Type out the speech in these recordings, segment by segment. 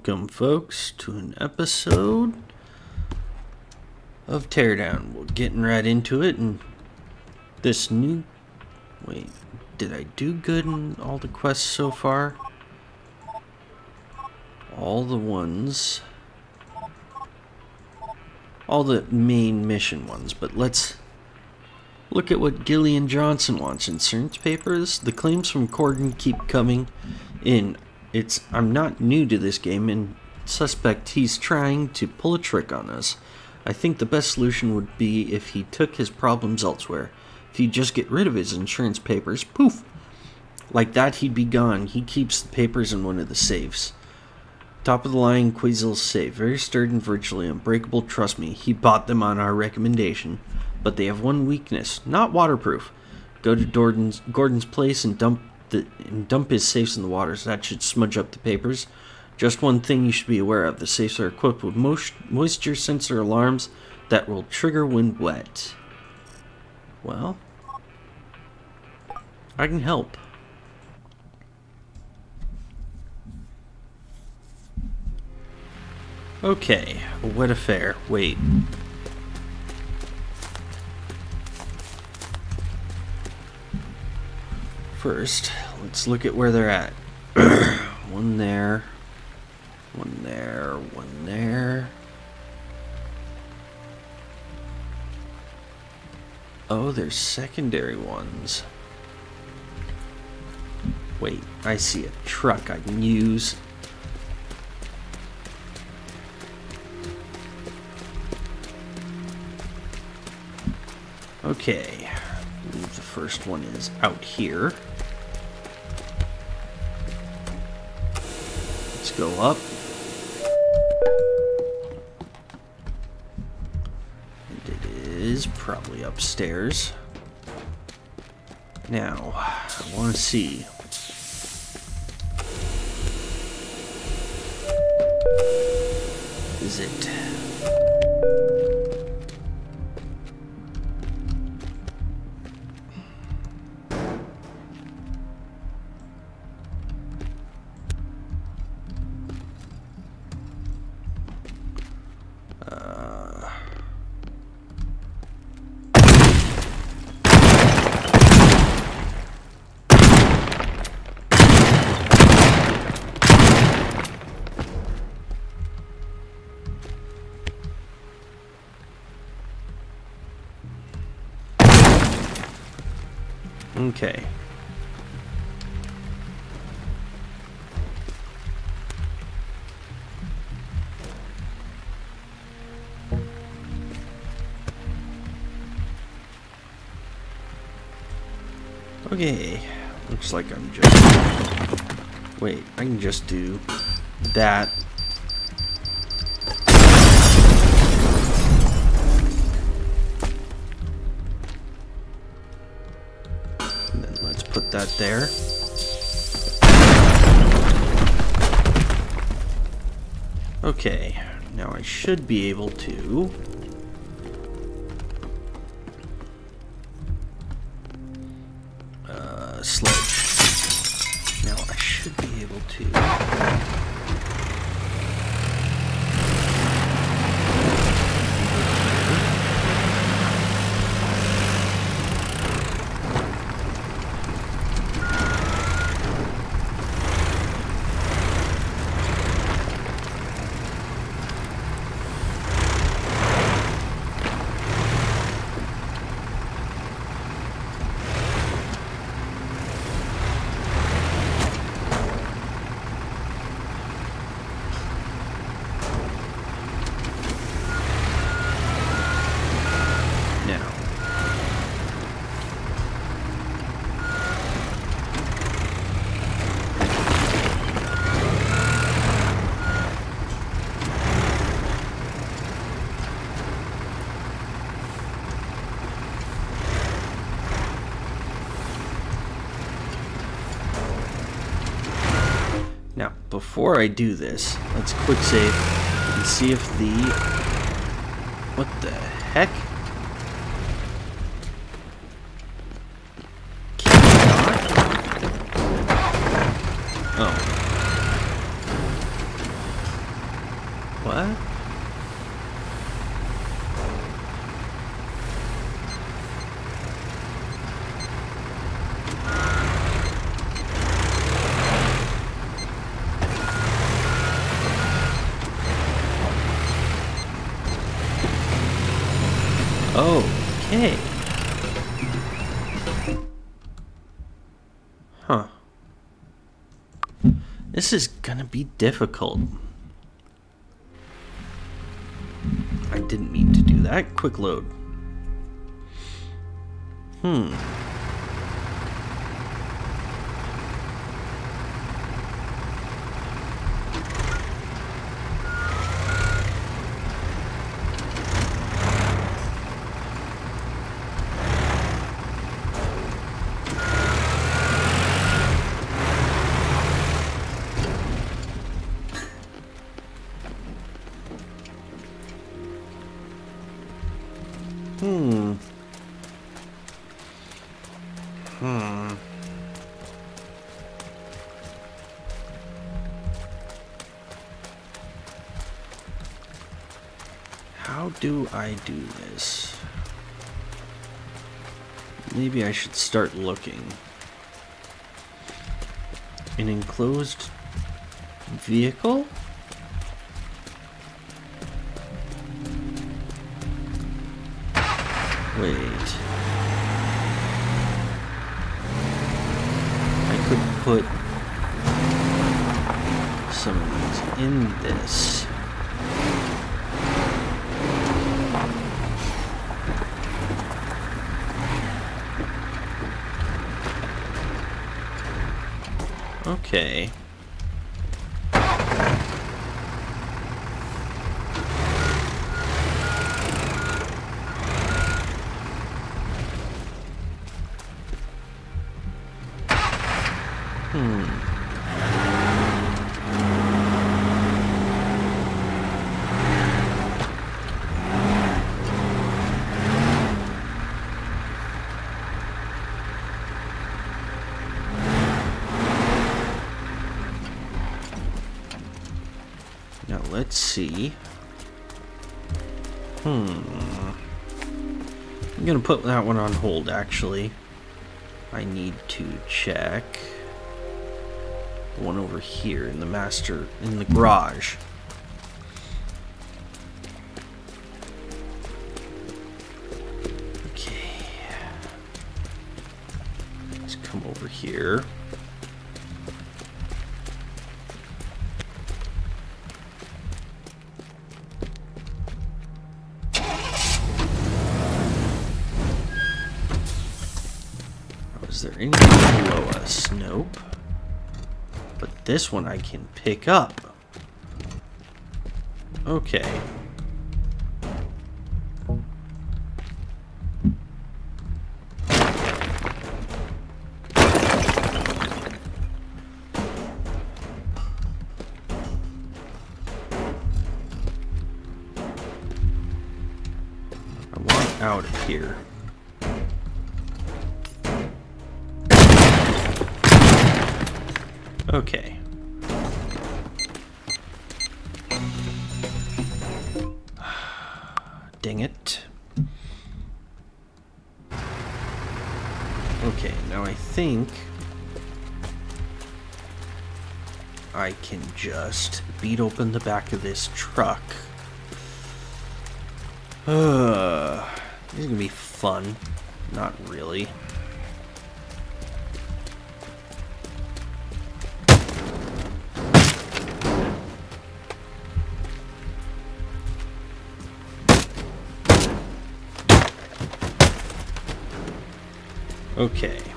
Welcome, folks, to an episode of Teardown. We're getting right into it, and this new. Wait, did I do good in all the quests so far? All the ones. All the main mission ones, but let's look at what Gillian Johnson wants. Insurance papers. The claims from Gordon keep coming in it's I'm not new to this game and suspect he's trying to pull a trick on us. I think the best solution would be if he took his problems elsewhere. If he'd just get rid of his insurance papers, poof. Like that he'd be gone. He keeps the papers in one of the safes. Top of the line Quilez safe. Very sturdy and virtually unbreakable, trust me. He bought them on our recommendation. But they have one weakness. Not waterproof. Go to Gordon's, Gordon's place and dump the, and dump his safes in the water, so that should smudge up the papers. Just one thing you should be aware of. The safes are equipped with moisture sensor alarms that will trigger when wet. Well, I can help. Okay, a wet affair. Wait. First, let's look at where they're at. one there, one there, one there. Oh, there's secondary ones. Wait, I see a truck I can use. Okay, I believe the first one is out here. Go up. And it is probably upstairs. Now, I want to see. Is it... Okay. Okay, looks like I'm just... Wait, I can just do that that there. Okay, now I should be able to... before I do this, let's quick save and see if the... What the heck? This is gonna be difficult. I didn't mean to do that. Quick load. Hmm. Do I do this? Maybe I should start looking. An enclosed vehicle? Wait. I could put some of these in this. Okay. I'm put that one on hold actually. I need to check the one over here in the master in the garage. Okay. Let's come over here. This one I can pick up. Okay. Out of here. Think I can just beat open the back of this truck. Uh, this is gonna be fun. Not really. Okay.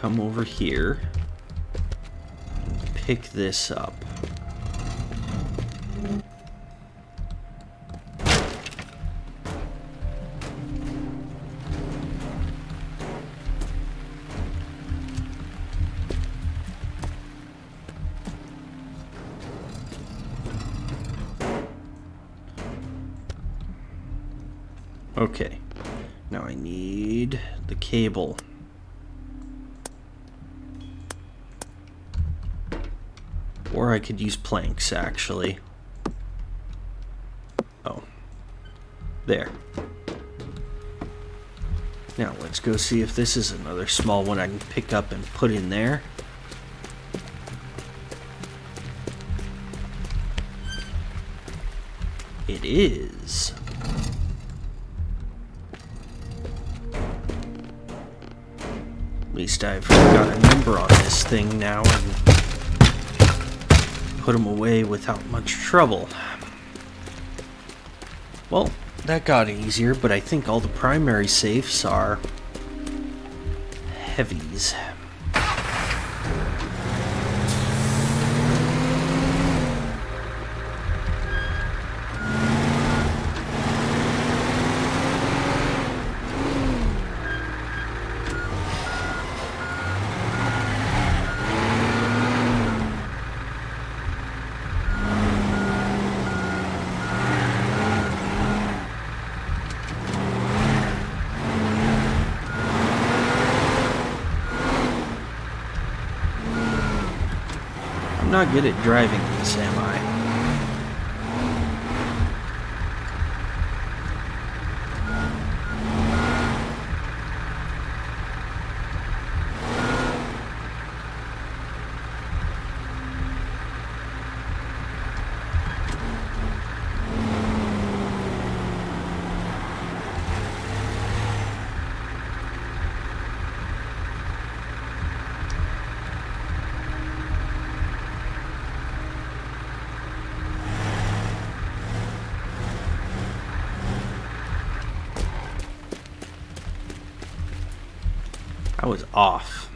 come over here, pick this up. Okay. Now I need the cable. I could use planks, actually. Oh. There. Now let's go see if this is another small one I can pick up and put in there. It is. At least I've got a number on this thing now and put them away without much trouble. Well, that got easier, but I think all the primary safes are heavies. Not good at driving this, am I? I was off.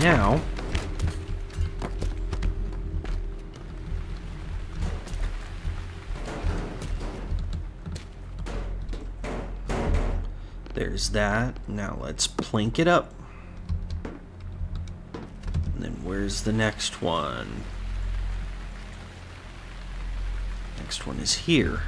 Now, there's that. Now let's plink it up. And then where's the next one? Next one is here.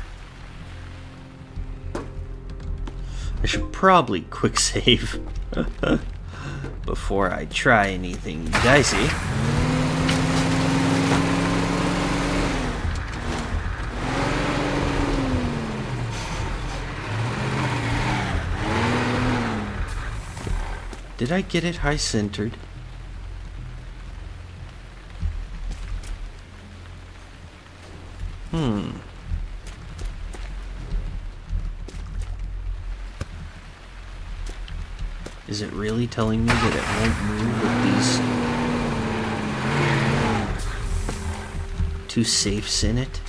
I should probably quick save before I try anything dicey. Did I get it high centered? Hmm. Is it really telling me that it won't move with these two safes in it?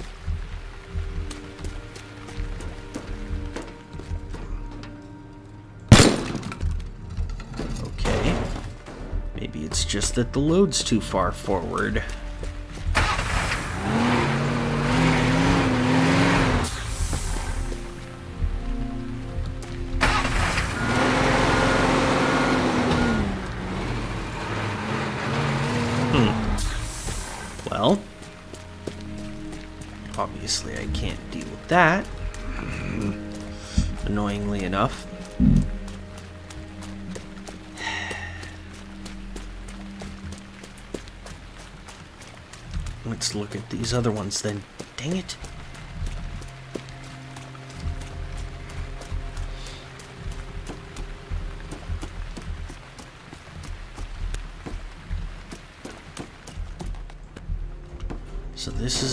Okay. Maybe it's just that the load's too far forward. Obviously I can't deal with that. Mm-hmm. Annoyingly enough. Let's look at these other ones then. Dang it.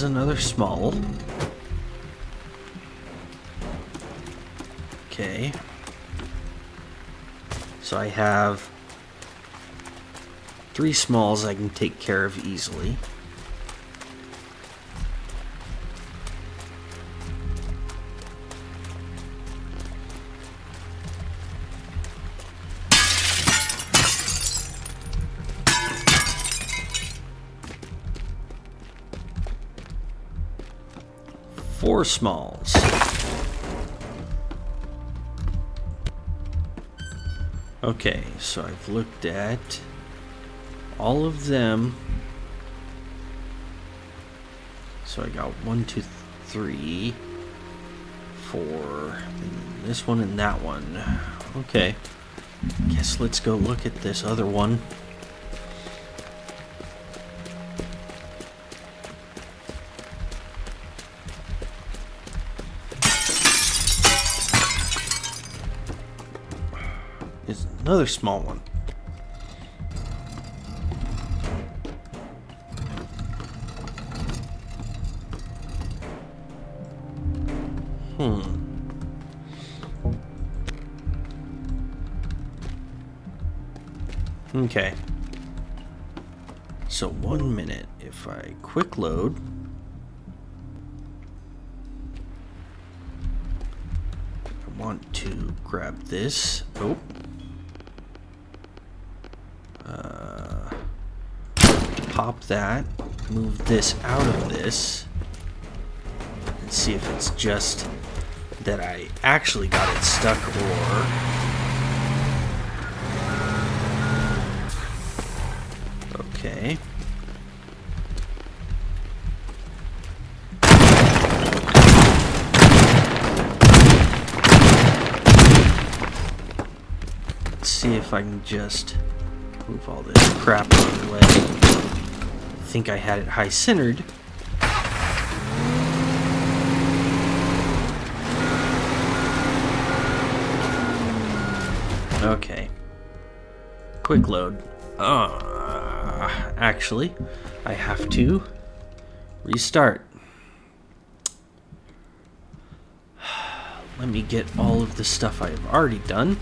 Another small. Okay. So I have three smalls I can take care of easily. Smalls. Okay, so I've looked at all of them. So I got one, two, three, four, this one and that one. Okay. Guess let's go look at this other one. Another small one. Hmm. Okay. So one minute, if I quick load. I want to grab this. Oh. Pop that. Move this out of this. And see if it's just that I actually got it stuck or Okay. Let's see if I can just move all this crap out of the way. Think I had it high centered. Okay. Quick load. Oh actually, I have to restart. Let me get all of the stuff I have already done.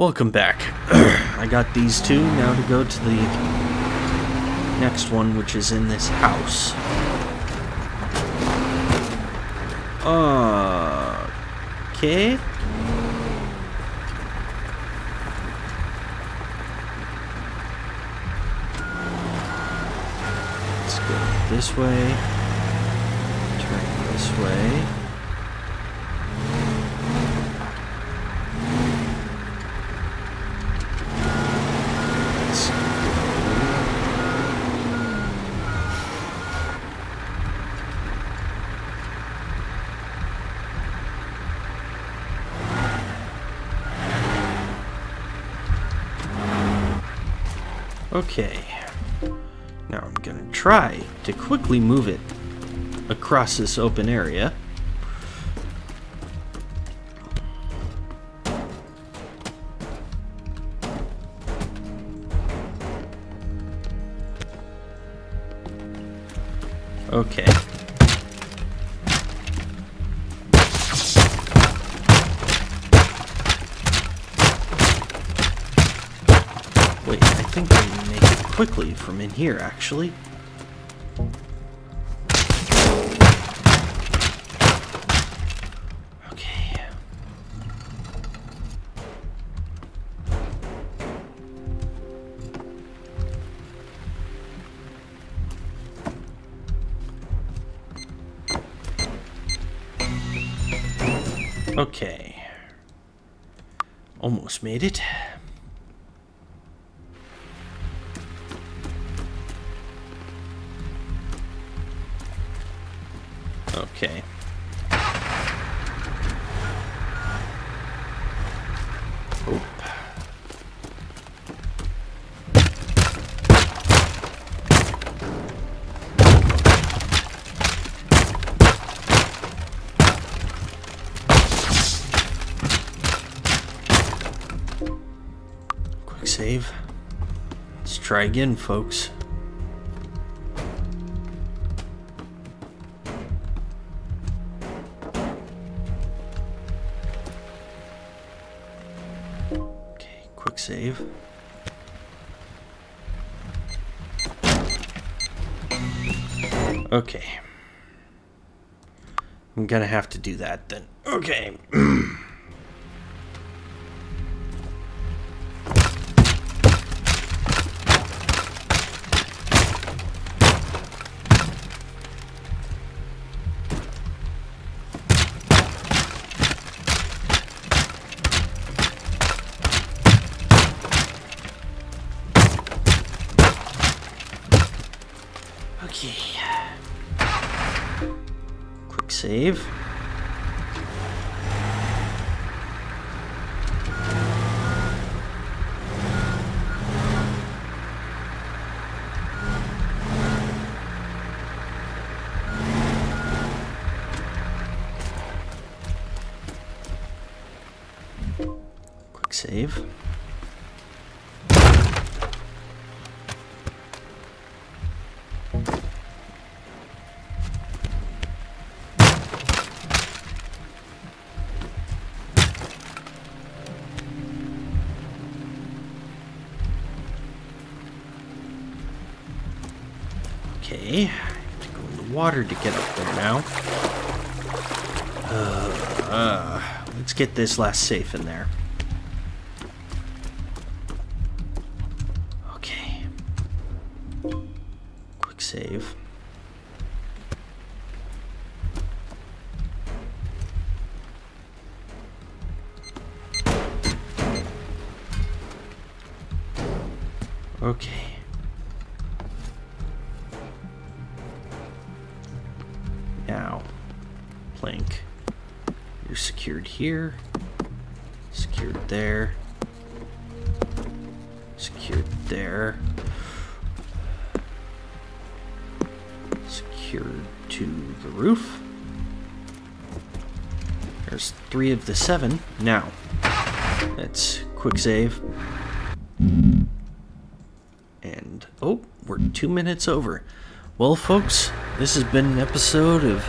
Welcome back. I got these two, now to go to the next one, which is in this house. Okay. Let's go this way, turn this way. Okay. Now I'm gonna try to quickly move it across this open area. Okay. Wait, I think I quickly from in here, actually. Okay. Quick save. Let's try again, folks. Okay. I'm gonna have to do that then. Okay. save. Okay, I have to go in the water to get up there now. Uh, uh, let's get this last safe in there. Save. Okay. Now, plank. You're secured here. Secured there. Secured there. Roof. There's three of the seven. Now, let's quick save. And, oh, we're two minutes over. Well, folks, this has been an episode of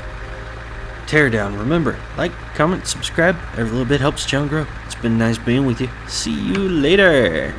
Teardown. Remember, like, comment, subscribe. Every little bit helps channel grow. It's been nice being with you. See you later.